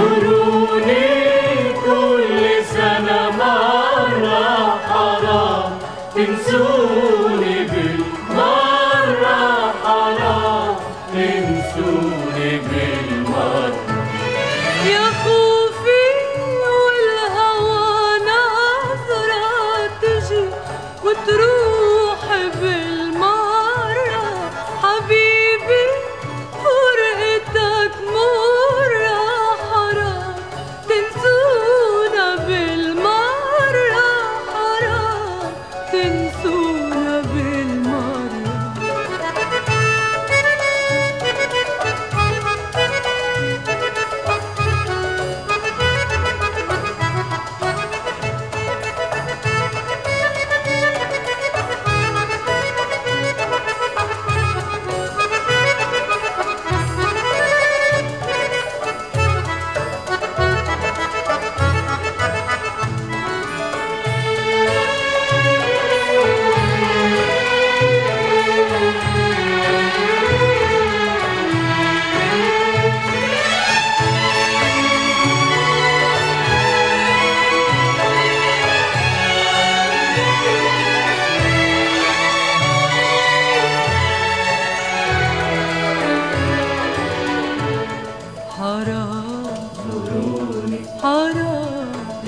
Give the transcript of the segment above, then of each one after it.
يقولولي كل سنة مرة حرام. تنسوني 对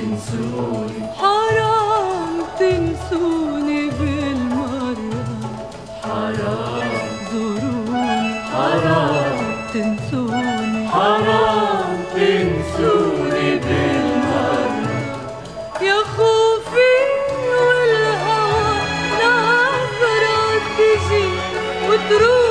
تنسوني. حرام تنسوني بالمرة. حرام. زوروني. حرام. تنسوني. حرام تنسوني بالمرة. يا خوفي والهوى نهار تجي وتروح.